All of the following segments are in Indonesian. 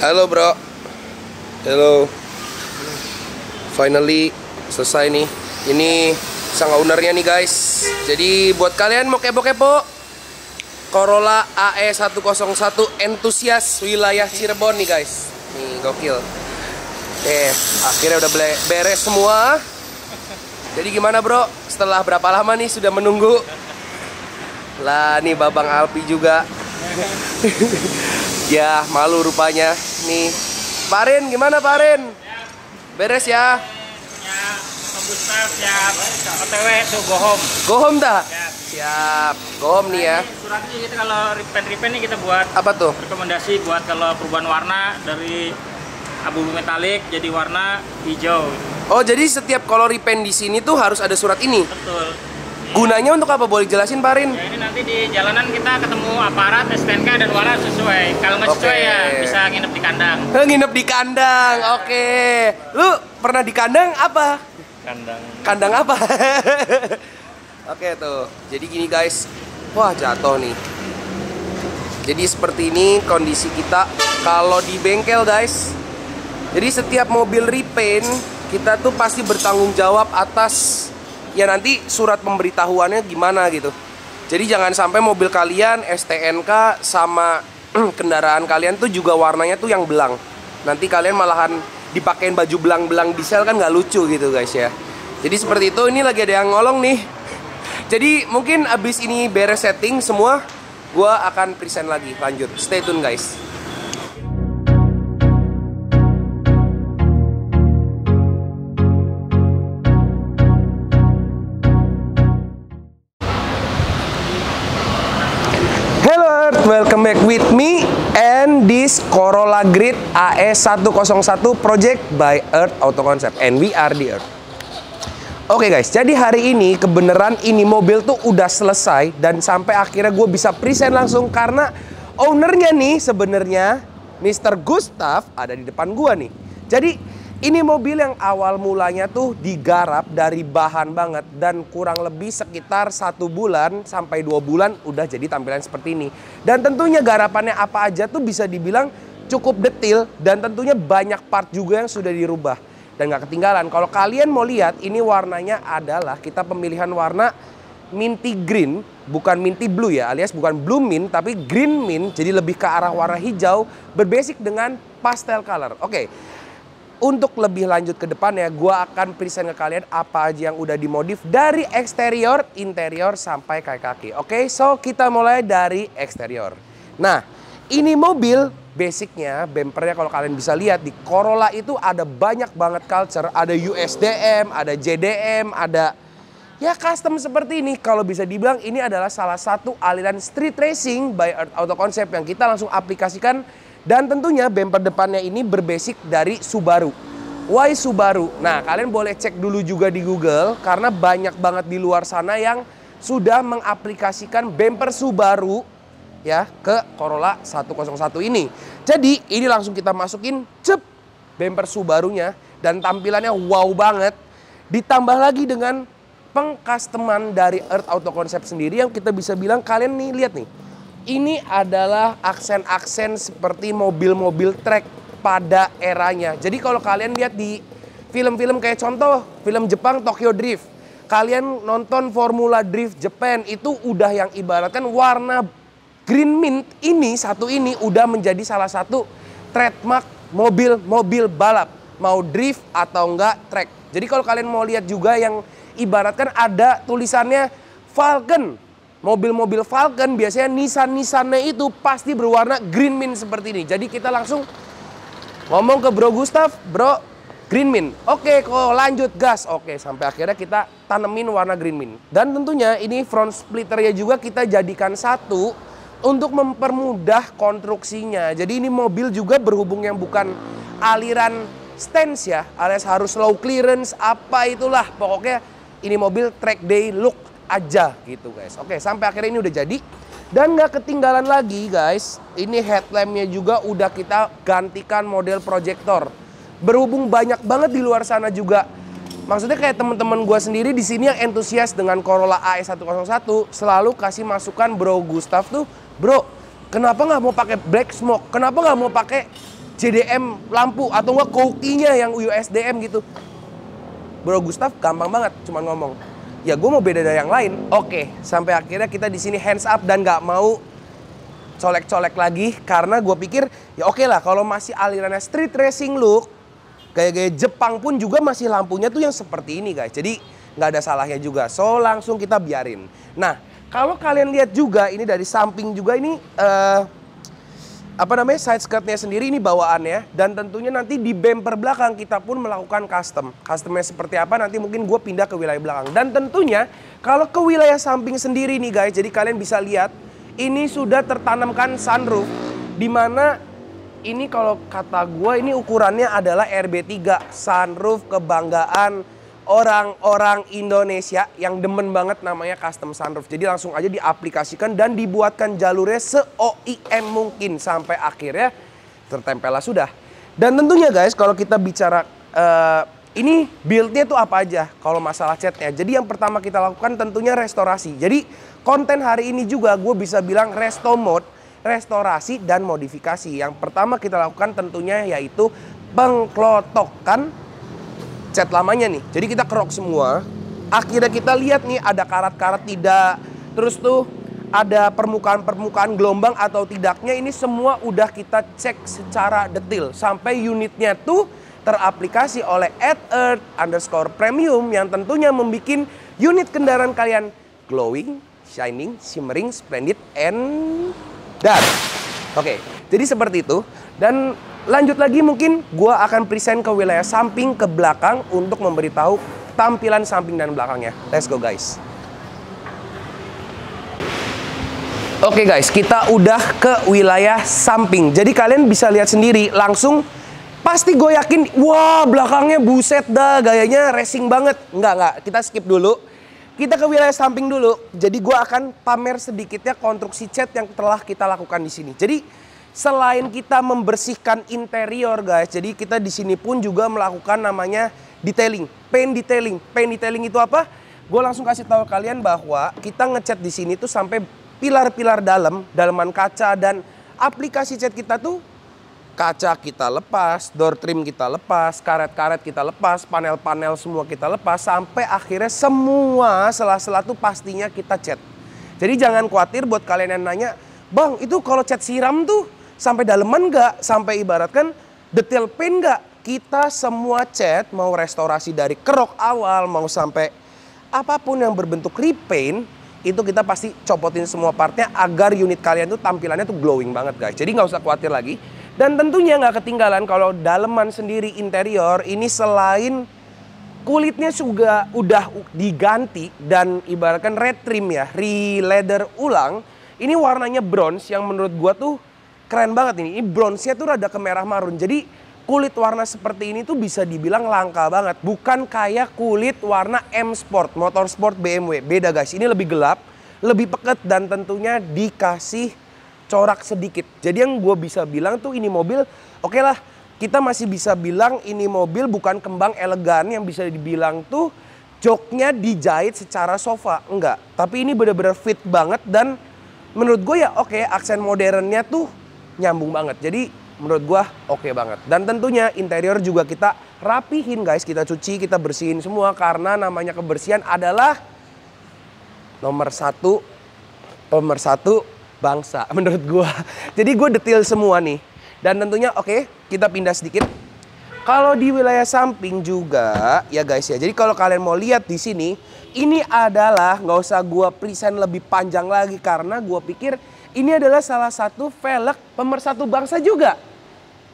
Halo bro. Halo. Finally selesai nih. Ini sang ownernya nih guys. Jadi buat kalian mau kepo-kepo Corolla AE 101 Entusias wilayah Cirebon nih guys. Nih gokil. Eh akhirnya udah beres semua. Jadi gimana bro? Setelah berapa lama nih sudah menunggu? Lah nih Babang Alpi juga Ya malu rupanya Nih Parin gimana Parin? Beres ya? Ya, Gustaf siap. OTW tuh go home. Go home dah? Siap. Siap Go home nih ya Suratnya kita kalau repaint-repaint nih kita buat Apa tuh? rekomendasi buat kalau perubahan warna dari abu-abu metalik jadi warna hijau. Oh jadi setiap kalau repaint di sini tuh harus ada surat ini Betul. Gunanya untuk apa? Boleh jelasin Parin? Ya ini nanti di jalanan kita ketemu aparat, STNK dan warna sesuai. Kalau nggak sesuai Oke. ya bisa nginep di kandang. Eh, Nginep di kandang, oke Lu pernah di kandang apa? Kandang. Kandang apa? oke tuh Jadi gini guys Wah jatuh nih Jadi seperti ini kondisi kita Kalau di bengkel guys Jadi setiap mobil repaint Kita tuh pasti bertanggung jawab atas Ya nanti surat pemberitahuannya gimana gitu. Jadi jangan sampai mobil kalian STNK sama kendaraan kalian tuh juga warnanya tuh yang belang. Nanti kalian malahan dipakein baju belang-belang diesel kan nggak lucu gitu guys ya. Jadi seperti itu ini lagi ada yang ngolong nih. Jadi mungkin abis ini beres setting semua Gua akan present lagi. Lanjut. Stay tune guys welcome back with me and this Corolla Grid AE101 project by Earth Auto Concept and we are the Earth. Oke guys, jadi hari ini kebenaran ini mobil tuh udah selesai dan sampai akhirnya gue bisa present langsung karena ownernya nih sebenarnya Mr. Gustav ada di depan gua nih. Jadi ini mobil yang awal mulanya tuh digarap dari bahan banget dan kurang lebih sekitar satu bulan sampai dua bulan udah jadi tampilan seperti ini. Dan tentunya garapannya apa aja tuh bisa dibilang cukup detil dan tentunya banyak part juga yang sudah dirubah dan nggak ketinggalan. Kalau kalian mau lihat ini warnanya adalah kita pemilihan warna minty green, bukan minty blue ya, alias bukan blue mint tapi green mint, jadi lebih ke arah warna hijau berbasic dengan pastel color. Oke. Untuk lebih lanjut ke depannya, gua akan present ke kalian apa aja yang udah dimodif dari eksterior, interior sampai kaki kaki. Oke, so kita mulai dari eksterior. Nah, ini mobil basicnya, bumpernya kalau kalian bisa lihat di Corolla itu ada banyak banget culture, ada USDM, ada JDM, ada ya custom seperti ini. Kalau bisa dibilang ini adalah salah satu aliran street racing by Earth Auto Concept yang kita langsung aplikasikan dan tentunya bumper depannya ini berbasic dari Subaru. Why Subaru? Nah, kalian boleh cek dulu juga di Google karena banyak banget di luar sana yang sudah mengaplikasikan bumper Subaru ya ke Corolla 101 ini. Jadi, ini langsung kita masukin cep bumper Subarunya dan tampilannya wow banget. Ditambah lagi dengan pengcustoman dari Earth Auto Concept sendiri yang kita bisa bilang kalian nih lihat nih. Ini adalah aksen-aksen seperti mobil-mobil track pada eranya. Jadi kalau kalian lihat di film-film kayak contoh film Jepang Tokyo Drift, kalian nonton Formula Drift Japan itu udah yang ibaratkan warna green mint ini satu ini udah menjadi salah satu trademark mobil-mobil balap mau drift atau enggak track. Jadi kalau kalian mau lihat juga yang ibaratkan ada tulisannya Falcon. Mobil-mobil Falcon biasanya Nissan-Nissannya itu pasti berwarna green mint seperti ini. Jadi kita langsung ngomong ke Bro Gustaf, Bro green mint. Oke, kok lanjut gas. Oke, sampai akhirnya kita tanemin warna green mint. Dan tentunya ini front splitternya juga kita jadikan satu untuk mempermudah konstruksinya. Jadi ini mobil juga berhubung yang bukan aliran stance ya, alias harus low clearance apa itulah. Pokoknya ini mobil track day look aja gitu guys. Oke, sampai akhirnya ini udah jadi. Dan nggak ketinggalan lagi guys, ini headlampnya juga udah kita gantikan model proyektor. Berhubung banyak banget di luar sana juga. Maksudnya kayak teman-teman gue sendiri di sini yang entusias dengan Corolla AE101 selalu kasih masukan Bro Gustaf tuh, Bro, kenapa nggak mau pakai black smoke? Kenapa nggak mau pakai JDM lampu atau enggak kokinya yang USDM gitu. Bro Gustaf gampang banget cuman ngomong. Ya gue mau beda dari yang lain. Oke, sampai akhirnya kita di sini hands up dan nggak mau colek-colek lagi karena gue pikir ya oke lah kalau masih alirannya street racing look gaya-gaya Jepang pun juga masih lampunya tuh yang seperti ini guys. Jadi nggak ada salahnya juga. So langsung kita biarin. Nah kalau kalian lihat juga ini dari samping juga ini uh, apa namanya side skirtnya sendiri ini bawaannya dan tentunya nanti di bumper belakang kita pun melakukan custom. Customnya seperti apa nanti mungkin gue pindah ke wilayah belakang dan tentunya kalau ke wilayah samping sendiri nih guys jadi kalian bisa lihat ini sudah tertanamkan sunroof di mana ini kalau kata gue ini ukurannya adalah RB3 sunroof kebanggaan orang-orang Indonesia yang demen banget namanya custom sunroof. Jadi langsung aja diaplikasikan dan dibuatkan jalurnya se-OIM mungkin sampai akhirnya tertempel lah sudah. Dan tentunya guys kalau kita bicara uh, ini buildnya tuh apa aja kalau masalah catnya. Jadi yang pertama kita lakukan tentunya restorasi. Jadi konten hari ini juga gue bisa bilang resto mode, restorasi dan modifikasi. Yang pertama kita lakukan tentunya yaitu pengklotokan cat lamanya nih. Jadi kita kerok semua. Akhirnya kita lihat nih ada karat-karat tidak. Terus tuh ada permukaan-permukaan gelombang atau tidaknya ini semua udah kita cek secara detail sampai unitnya tuh teraplikasi oleh at earth underscore premium yang tentunya membuat unit kendaraan kalian glowing, shining, shimmering, splendid, and dark. Oke, jadi seperti itu. Dan Lanjut lagi mungkin gue akan present ke wilayah samping ke belakang untuk memberitahu tampilan samping dan belakangnya. Let's go guys. Oke okay guys, kita udah ke wilayah samping. Jadi kalian bisa lihat sendiri langsung pasti gue yakin wah belakangnya buset dah gayanya racing banget. Enggak enggak, kita skip dulu. Kita ke wilayah samping dulu. Jadi gue akan pamer sedikitnya konstruksi cat yang telah kita lakukan di sini. Jadi selain kita membersihkan interior guys, jadi kita di sini pun juga melakukan namanya detailing, paint detailing. Paint detailing itu apa? Gue langsung kasih tahu kalian bahwa kita ngecat di sini tuh sampai pilar-pilar dalam, dalaman kaca dan aplikasi cat kita tuh kaca kita lepas, door trim kita lepas, karet-karet kita lepas, panel-panel semua kita lepas sampai akhirnya semua sela-sela tuh pastinya kita cat. Jadi jangan khawatir buat kalian yang nanya, "Bang, itu kalau cat siram tuh sampai daleman nggak, sampai ibaratkan detail paint nggak. Kita semua cat mau restorasi dari kerok awal, mau sampai apa pun yang berbentuk repaint, itu kita pasti copotin semua partnya agar unit kalian tuh tampilannya tuh glowing banget guys. Jadi nggak usah khawatir lagi. Dan tentunya nggak ketinggalan kalau daleman sendiri interior ini selain kulitnya juga udah diganti dan ibaratkan red trim ya, re-leather ulang. Ini warnanya bronze yang menurut gua tuh keren banget ini. Ini bronze-nya tuh rada kemerah marun. Jadi kulit warna seperti ini tuh bisa dibilang langka banget. Bukan kayak kulit warna M Sport, motor sport BMW. Beda guys, ini lebih gelap, lebih peket dan tentunya dikasih corak sedikit. Jadi yang gue bisa bilang tuh ini mobil, oke okay lah kita masih bisa bilang ini mobil bukan kembang elegan yang bisa dibilang tuh joknya dijahit secara sofa. Enggak, tapi ini bener-bener fit banget dan menurut gue ya oke okay, aksen modernnya tuh nyambung banget. Jadi menurut gua oke okay banget. Dan tentunya interior juga kita rapihin guys, kita cuci, kita bersihin semua karena namanya kebersihan adalah nomor satu, nomor satu bangsa menurut gua. Jadi gue detail semua nih. Dan tentunya oke, okay, kita pindah sedikit. Kalau di wilayah samping juga ya guys ya. Jadi kalau kalian mau lihat di sini, ini adalah nggak usah gua present lebih panjang lagi karena gua pikir ini adalah salah satu velg pemersatu bangsa juga.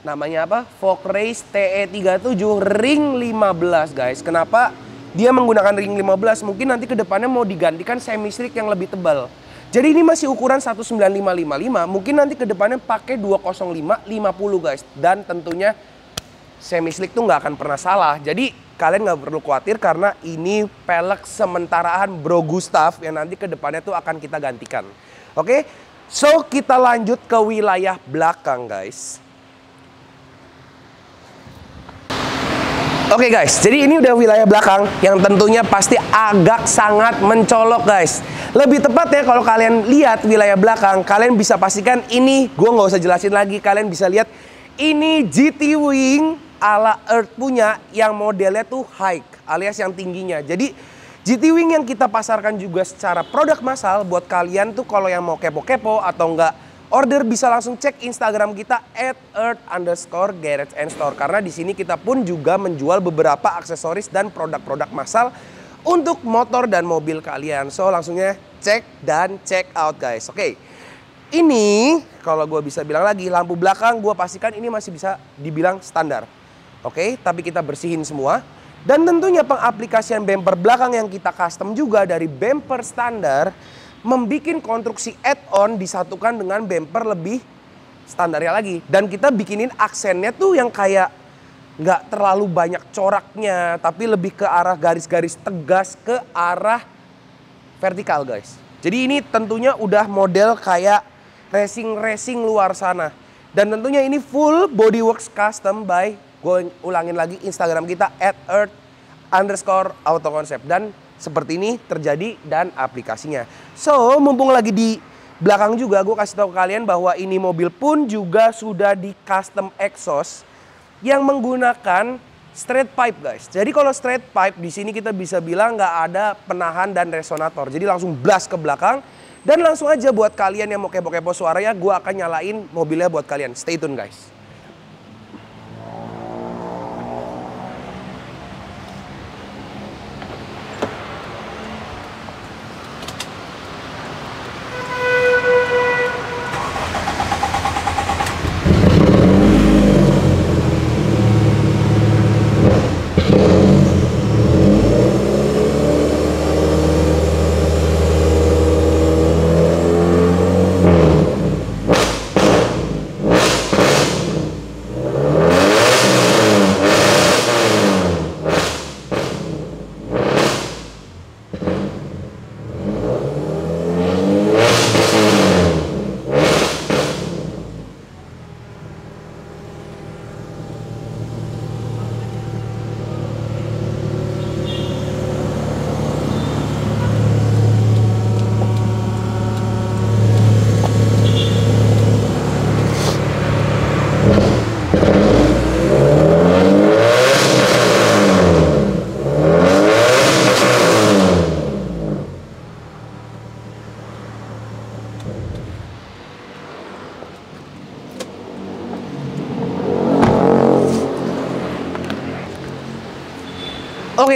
Namanya apa? Fog Race TE37 Ring 15 guys. Kenapa dia menggunakan ring 15? Mungkin nanti ke depannya mau digantikan semi slick yang lebih tebal. Jadi ini masih ukuran 19555. Mungkin nanti ke depannya pakai 205 50 guys. Dan tentunya semi slick tuh nggak akan pernah salah. Jadi kalian nggak perlu khawatir karena ini pelek sementaraan Bro Gustav yang nanti ke depannya tuh akan kita gantikan. Oke, So, kita lanjut ke wilayah belakang, guys. Oke okay guys, jadi ini udah wilayah belakang yang tentunya pasti agak sangat mencolok guys. Lebih tepat ya kalau kalian lihat wilayah belakang, kalian bisa pastikan ini, gue nggak usah jelasin lagi, kalian bisa lihat Ini GT Wing ala Earth punya yang modelnya tuh high alias yang tingginya. Jadi GT Wing yang kita pasarkan juga secara produk massal buat kalian tuh kalau yang mau kepo-kepo atau enggak order bisa langsung cek Instagram kita at earth underscore garage and store karena di sini kita pun juga menjual beberapa aksesoris dan produk-produk massal untuk motor dan mobil kalian. So langsungnya cek dan check out guys. Oke. Ini kalau gue bisa bilang lagi lampu belakang gue pastikan ini masih bisa dibilang standar. Oke, tapi kita bersihin semua. Dan tentunya pengaplikasian bumper belakang yang kita custom juga dari bumper standar membuat konstruksi add-on disatukan dengan bumper lebih standarnya lagi. Dan kita bikinin aksennya tuh yang kayak nggak terlalu banyak coraknya, tapi lebih ke arah garis-garis tegas ke arah vertikal guys. Jadi ini tentunya udah model kayak racing-racing luar sana. Dan tentunya ini full bodyworks custom by, gue ulangin lagi Instagram kita at earth underscore auto concept. Dan seperti ini terjadi dan aplikasinya. So, mumpung lagi di belakang juga, gue kasih tahu kalian bahwa ini mobil pun juga sudah di custom exhaust yang menggunakan straight pipe guys. Jadi kalau straight pipe di sini kita bisa bilang nggak ada penahan dan resonator. Jadi langsung blast ke belakang dan langsung aja buat kalian yang mau kepo-kepo suaranya, gue akan nyalain mobilnya buat kalian. Stay tune guys.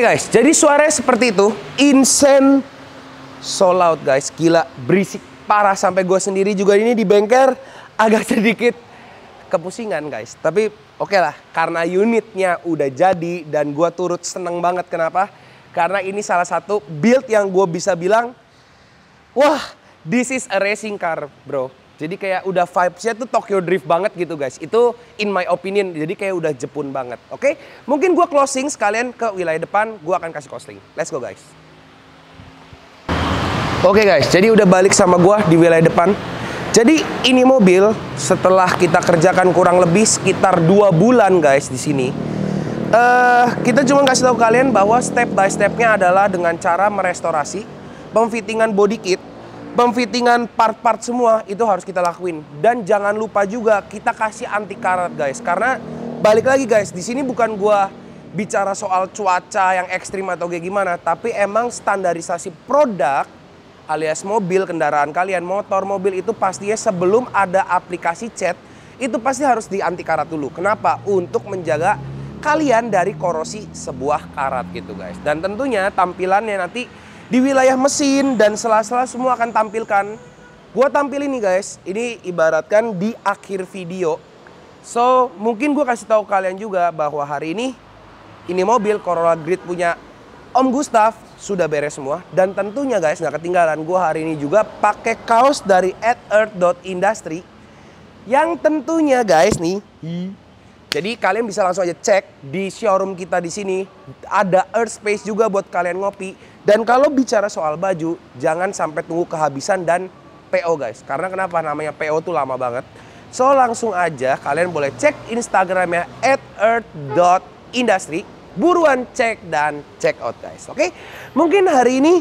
Oke guys, jadi suaranya seperti itu, insane. So loud guys, gila berisik parah. Sampai gue sendiri juga ini di bengkel. Agak sedikit kepusingan guys. Tapi oke okay lah, karena unitnya udah jadi dan gue turut seneng banget. Kenapa? Karena ini salah satu build yang gue bisa bilang, wah this is a racing car bro. Jadi kayak udah vibes-nya tuh Tokyo Drift banget gitu guys. Itu in my opinion. Jadi kayak udah Jepun banget. Oke, okay? mungkin gue closing sekalian ke wilayah depan. Gue akan kasih costing. Let's go guys. Oke okay guys, jadi udah balik sama gue di wilayah depan. Jadi ini mobil setelah kita kerjakan kurang lebih sekitar dua bulan guys di sini. Uh, kita cuma kasih tahu kalian bahwa step by stepnya adalah dengan cara merestorasi, pemfittingan body kit, pemfittingan part-part semua itu harus kita lakuin. Dan jangan lupa juga kita kasih anti karat guys. Karena balik lagi guys di sini bukan gua bicara soal cuaca yang ekstrim atau kayak gimana tapi emang standarisasi produk alias mobil kendaraan kalian motor mobil itu pastinya sebelum ada aplikasi chat itu pasti harus di anti karat dulu. Kenapa? Untuk menjaga kalian dari korosi sebuah karat gitu guys. Dan tentunya tampilannya nanti di wilayah mesin dan sela-sela semua akan tampilkan. Gua tampil ini guys, ini ibaratkan di akhir video. So, mungkin gue kasih tahu kalian juga bahwa hari ini ini mobil Corolla Grid punya Om Gustaf sudah beres semua. Dan tentunya guys nggak ketinggalan. Gue hari ini juga pakai kaos dari @earth.industry yang tentunya guys nih. Jadi kalian bisa langsung aja cek di showroom kita di sini. Ada Earth Space juga buat kalian ngopi dan kalau bicara soal baju, jangan sampai tunggu kehabisan dan PO guys. Karena kenapa namanya PO tuh lama banget. So langsung aja kalian boleh cek Instagramnya at earth.industry. Buruan cek dan check out guys. Oke, mungkin hari ini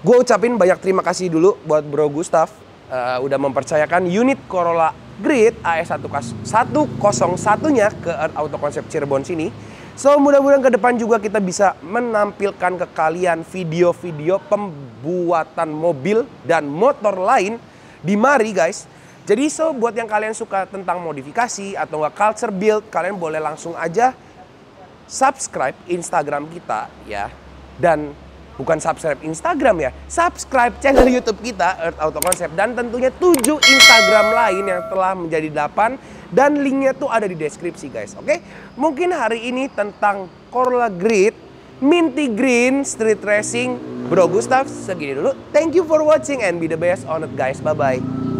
gue ucapin banyak terima kasih dulu buat Bro Gustaf uh, udah mempercayakan unit Corolla Grid AE101-nya ke Earth Auto Concept Cirebon sini. So mudah-mudahan ke depan juga kita bisa menampilkan ke kalian video-video pembuatan mobil dan motor lain di mari guys. Jadi so buat yang kalian suka tentang modifikasi atau nggak culture build, kalian boleh langsung aja subscribe Instagram kita ya. Dan bukan subscribe Instagram ya, subscribe channel YouTube kita Earth Auto Concept dan tentunya 7 Instagram lain yang telah menjadi 8 dan linknya tuh ada di deskripsi guys. Oke, mungkin hari ini tentang Corolla Grid Minty Green Street Racing Bro Gustav segini dulu. Thank you for watching and be the best on it guys. Bye bye.